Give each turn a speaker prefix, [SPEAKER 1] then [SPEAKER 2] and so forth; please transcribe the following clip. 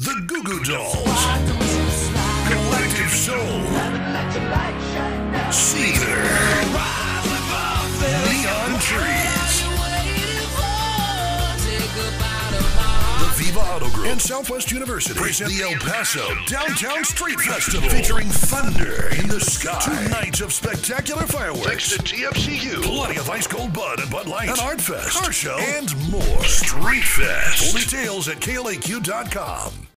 [SPEAKER 1] The Goo Goo Dolls, Collective Soul, Seether, Neon Trees, the Viva Auto Group, and Southwest University present the El Paso Downtown Street Festival featuring thunder in the sky. Two nights of spectacular fireworks. Thanks to TFCU. Plenty of ice cold Bud and Bud Light. An art fest, car show, and more. Street Fest. Full details at klaq.com.